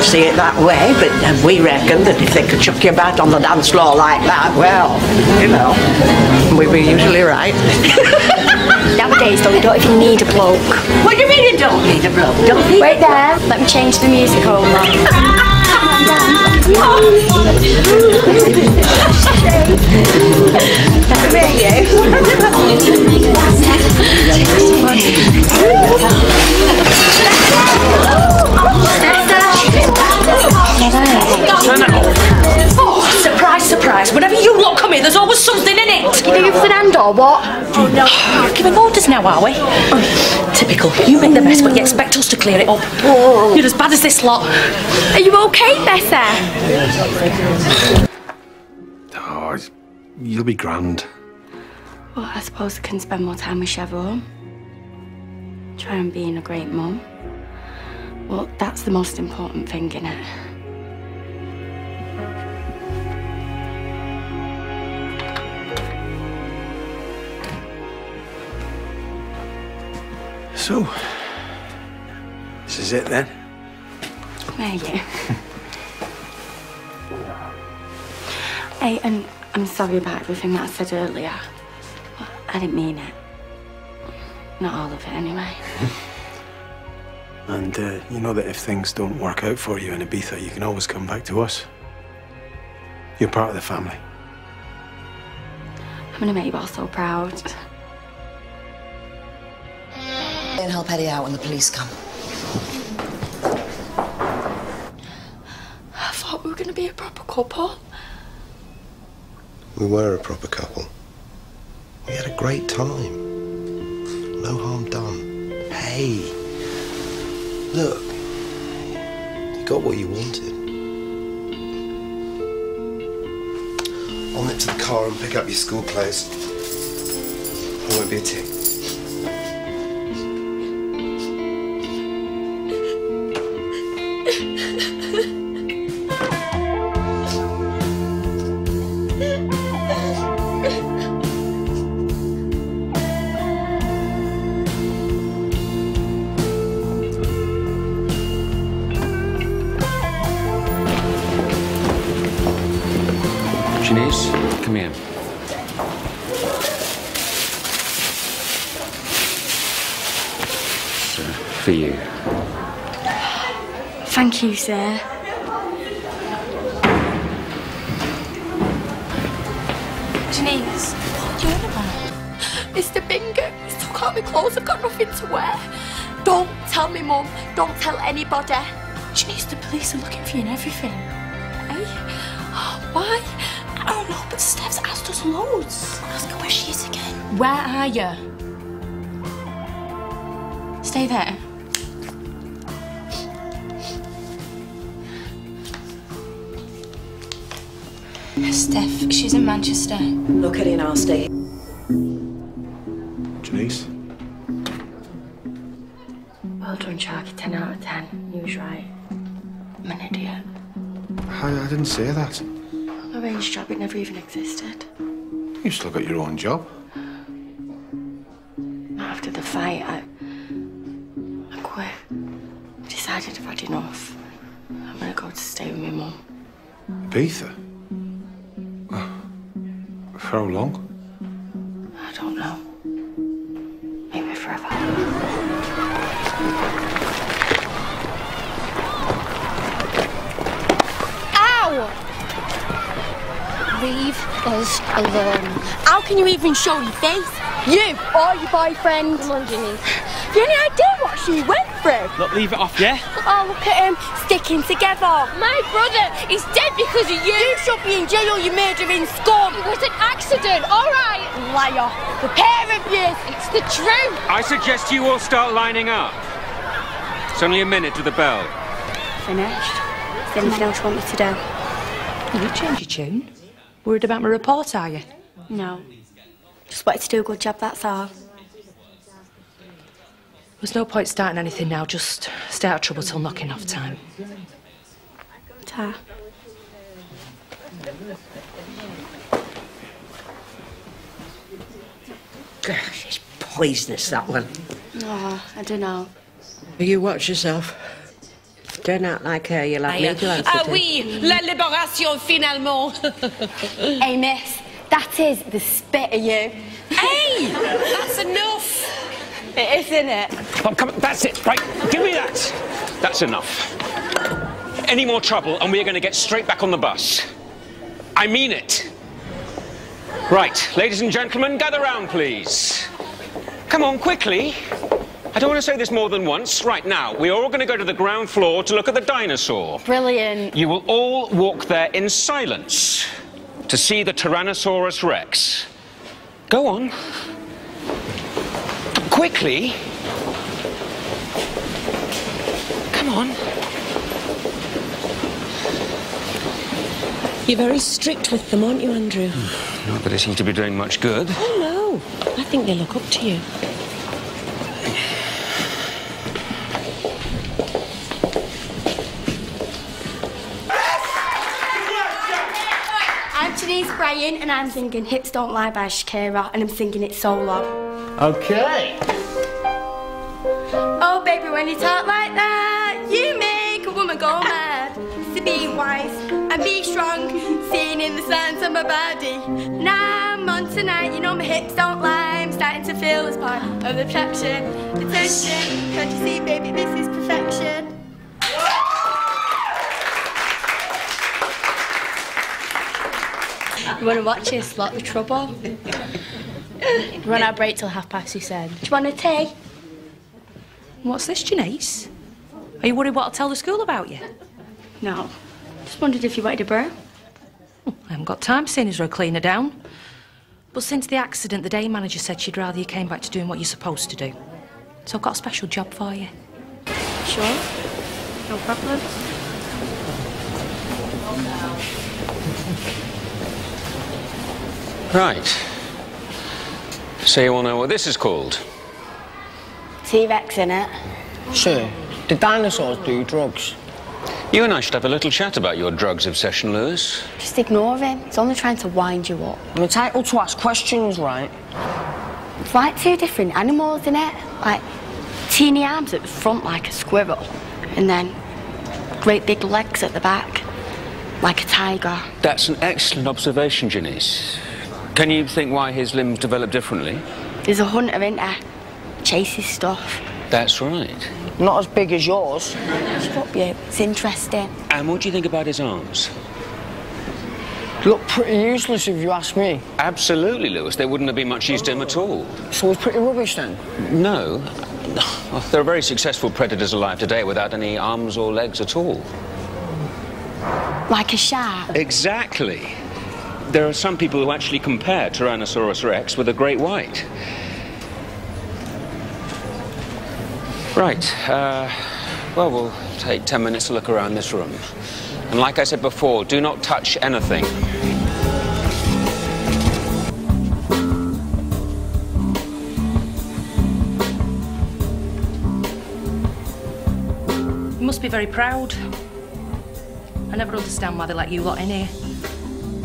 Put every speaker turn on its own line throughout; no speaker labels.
don't see it that way, but uh, we reckon that if they could chuck you about on the dance floor like that, well, you know, we were usually right.
Nowadays, though, you don't even need a bloke.
what do you mean you don't need a bloke? Don't need
Wait there. Let me change the music over.
Turn
now, are we? Typical. You make the mess, but you expect us to clear it up. You're as bad as this lot.
Are you okay, Bessa?
Oh, it's- you'll be grand.
Well, I suppose I can spend more time with Chevron. Try and being a great mum. Well, that's the most important thing, innit?
So, this is it then?
Maybe. hey, and I'm sorry about everything that I said earlier. I didn't mean it. Not all of it, anyway.
And uh, you know that if things don't work out for you in Ibiza, you can always come back to us. You're part of the family.
I'm gonna make you all so proud.
And help Eddie out when the police come.
I thought we were gonna be a proper couple.
We were a proper couple. We had a great time. No harm done. Hey, look, you got what you wanted. I'll nip to the car and pick up your school clothes. I won't be a tick.
Janeece, come here. So, for you.
Thank you, sir.
Janeece, what are you on about? Mr. Bingo, he's took out my clothes. I've got nothing to wear. Don't tell me, Mum. Don't tell anybody. Janeece, the police are looking for you and everything. Eh? Why? Oh, I don't know, but Steph's asked us loads. Ask her where she is again.
Where are you? Stay there.
Steph, she's in Manchester.
Look at in our state.
Janeece?
Well done, Sharky. 10 out of 10. You was right. I'm an idiot.
I, I didn't say that.
A range job, it never even existed.
You still got your own job.
After the fight, I. I quit. I decided I've had enough. I'm gonna go to stay with my mum.
Ibiza? For how long?
Leave us alone. How can you even show your face? You or your boyfriend? Come on, Jimmy. Have you any idea what she went through?
Look, leave it off, yeah?
Oh, look at him sticking together. My brother is dead because of you. You should be in jail, you murdering scum. It was an accident, all right. Liar. The pair of you. It's the truth.
I suggest you all start lining up. It's only a minute to the bell.
Finished. Is there anything else you want me to do?
You change your tune. Worried about my report, are you?
No. Just wanted to do a good job, that's all.
There's no point starting anything now. Just stay out of trouble till knocking off time.
Ta.
Gosh, it's poisonous, that one.
Oh, I don't know.
You watch yourself.
Don't act like her. You'll have me to answer
Ah
to.
oui, la libération finalement.
Hey, miss, that is the spit of you.
hey, that's enough.
It is, isn't it?
Oh, come on, that's it. Right, give me that. That's enough. Any more trouble, and we are going to get straight back on the bus. I mean it. Right, ladies and gentlemen, gather round, please. Come on, quickly. I don't want to say this more than once. Right now, we are all going to go to the ground floor to look at the dinosaur.
Brilliant.
You will all walk there in silence to see the Tyrannosaurus Rex. Go on. Quickly. Come on.
You're very strict with them, aren't you, Andrew?
Not that it seems to be doing much good.
Oh, no. I think they look up to you.
Janeece Bryant and I'm singing Hips Don't Lie by Shakira and I'm singing it solo.
Okay.
Oh, baby, when you talk like that, you make a woman go mad. To be wise and be strong, seeing in the signs of my body. Now I'm on tonight, you know my hips don't lie. I'm starting to feel as part of the attraction, attention. Can't you see, baby, this You want to watch this? Lot of trouble.
We're on our break till half past, you said.
Do you want a tea?
What's this, Janeece? Are you worried what I'll tell the school about you?
No. Just wondered if you wanted a brew.
I haven't got time, seeing as we're a cleaner down. But since the accident, the day manager said she'd rather you came back to doing what you're supposed to do. So I've got a special job for you.
Sure. No problem.
Right. So you all know what this is called?
T-Rex in it.
Sir, the dinosaurs do drugs.
You and I should have a little chat about your drugs obsession, Lewis.
Just ignore him. He's only trying to wind you up.
I'm entitled to ask questions, right?
It's like two different animals in it. Like teeny arms at the front like a squirrel, and then great big legs at the back like a tiger.
That's an excellent observation, Janeece. Can you think why his limbs develop differently?
There's a hunter in there. Chases stuff.
That's right.
Not as big as yours.
Shut up, you. It's interesting.
And what do you think about his arms?
Look pretty useless if you ask me.
Absolutely, Lewis. They wouldn't have been much use to him at all.
So it's pretty rubbish then?
No. There are very successful predators alive today without any arms or legs at all.
Like a shark.
Exactly. There are some people who actually compare Tyrannosaurus rex with a great white. Right. Uh, well, we'll take 10 minutes to look around this room. And like I said before, do not touch anything.
You must be very proud. I never understand why they let you lot in here.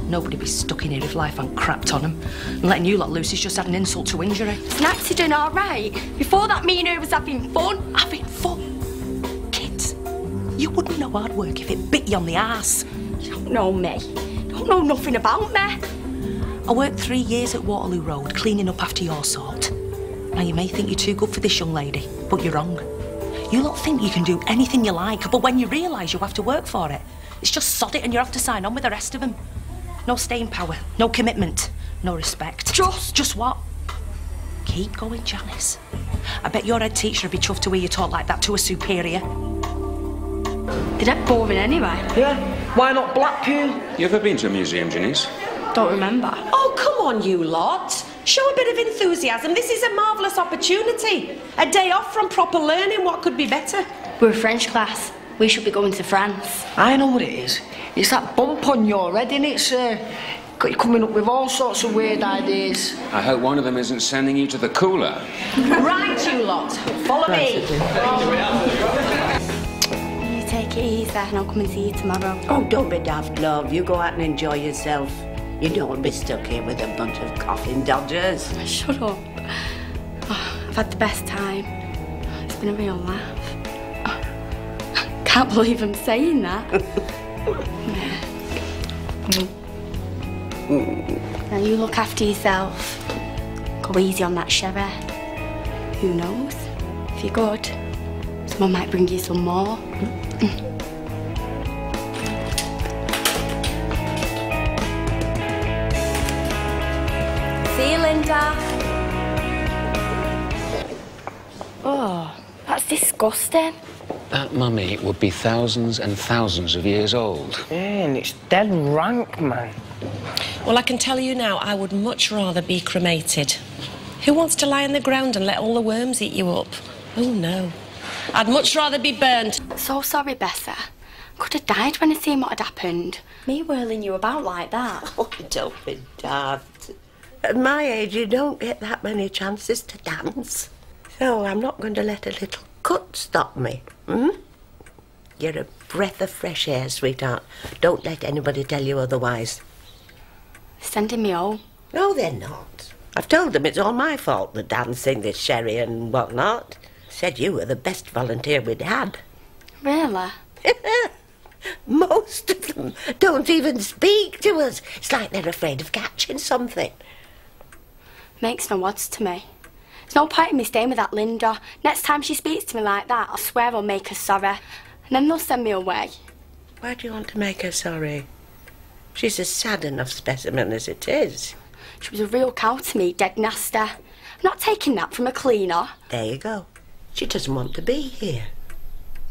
Nobody'd be stuck in here if life hadn't crapped on them. And letting you lot loose is just adding insult to injury.
It's an accident, all right. Before that, me and her was having fun.
Having fun? Kids, you wouldn't know hard work if it bit you on the ass.
You don't know me. You don't know nothing about me.
I worked three years at Waterloo Road cleaning up after your sort. Now, you may think you're too good for this young lady, but you're wrong. You lot think you can do anything you like, but when you realise you have to work for it, it's just sod it and you have to sign on with the rest of them. No staying power, no commitment, no respect.
Just.
Just what? Keep going, Janeece. I bet your head teacher would be chuffed to hear you talk like that to a superior.
They're that boring anyway.
Yeah. Why not Blackpool?
You ever been to a museum, Janeece?
Don't remember.
Oh, come on, you lot. Show a bit of enthusiasm. This is a marvellous opportunity. A day off from proper learning. What could be better?
We're a French class. We should be going to France.
I know what it is. It's that bump on your head, innit, sir? Got you coming up with all sorts of weird ideas.
I hope one of them isn't sending you to the cooler.
right, you lot. Follow me.
You take it easy and I'll come and see you tomorrow.
Oh, don't be daft, love. You go out and enjoy yourself. You don't want to be stuck here with a bunch of coughing dodgers.
Shut up. Oh, I've had the best time. It's been a real laugh. Can't believe I'm saying that. now you look after yourself. Go easy on that sherry. Who knows? If you're good, someone might bring you some more. See you, Linda. Oh, that's disgusting.
That mummy would be thousands and thousands of years old.
Yeah, and it's dead rank, man.
Well, I can tell you now, I would much rather be cremated. Who wants to lie on the ground and let all the worms eat you up? Oh, no. I'd much rather be burned.
So sorry, Bessa. Could have died when I seen what had happened. Me whirling you about like that.
Oh, don't be daft. At my age, you don't get that many chances to dance. So I'm not going to let a little cut stop me. Hmm? You're a breath of fresh air, sweetheart. Don't let anybody tell you otherwise.
Sending me home.
No, they're not. I've told them it's all my fault, the dancing, the sherry and whatnot. Said you were the best volunteer we'd had.
Really?
Most of them don't even speak to us. It's like they're afraid of catching something.
Makes no odds to me. There's no point in me staying with that Linda. Next time she speaks to me like that, I swear I'll make her sorry. And then they'll send me away.
Why do you want to make her sorry? She's a sad enough specimen as it is.
She was a real cow to me, dead nasty. I'm not taking that from a cleaner.
There you go. She doesn't want to be here.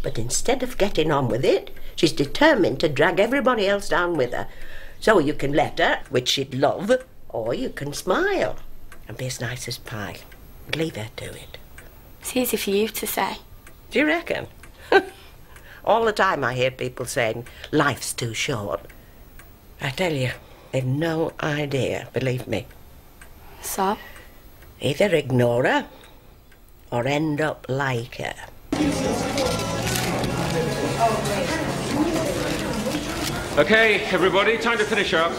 But instead of getting on with it, she's determined to drag everybody else down with her. So you can let her, which she'd love, or you can smile and be as nice as pie. And leave her to it.
It's easy for you to say.
Do you reckon? All the time I hear people saying life's too short. I tell you, they've no idea, believe me.
So?
Either ignore her or end up like her.
Okay, everybody, time to finish up.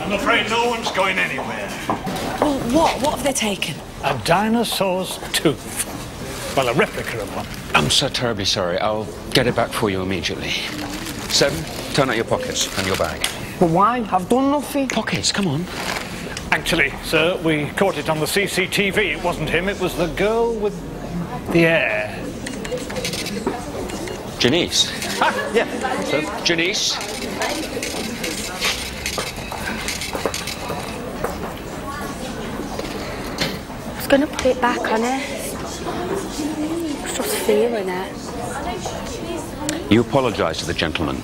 I'm afraid no one's going anywhere.
Well, what? What have they taken?
A dinosaur's tooth. Well, a replica of one.
I'm so terribly sorry. I'll get it back for you immediately. Seven, turn out your pockets and your bag.
But why? I've done nothing.
Pockets, come on.
Actually, sir, we caught it on the CCTV. It wasn't him, it was the girl with the hair.
Janeece.
Ah, yeah, sir.
Janeece.
I was gonna put it back, honest. I was just feeling it.
You apologise to the gentleman.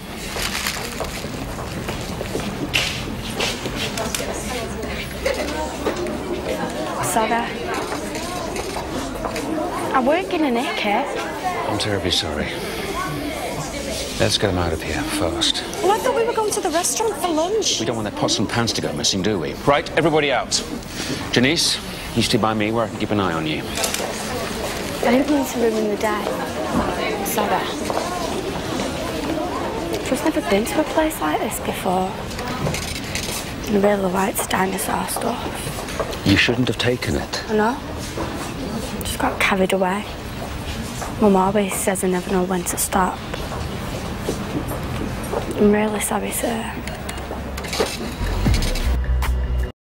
Sorry. I weren't gonna nick it.
I'm terribly sorry. Let's get him out of here first.
Well, I thought we were going to the restaurant for lunch.
We don't want their pots and pans to go missing, do we? Right, everybody out. Janeece, you stay by me where I can keep an eye on you.
I didn't mean to ruin the day. Sorry. I've just never been to a place like this before. And I really dinosaur stuff.
You shouldn't have taken it.
I know. Just got carried away. Mum always says I never know when to stop. I'm really sorry, sir.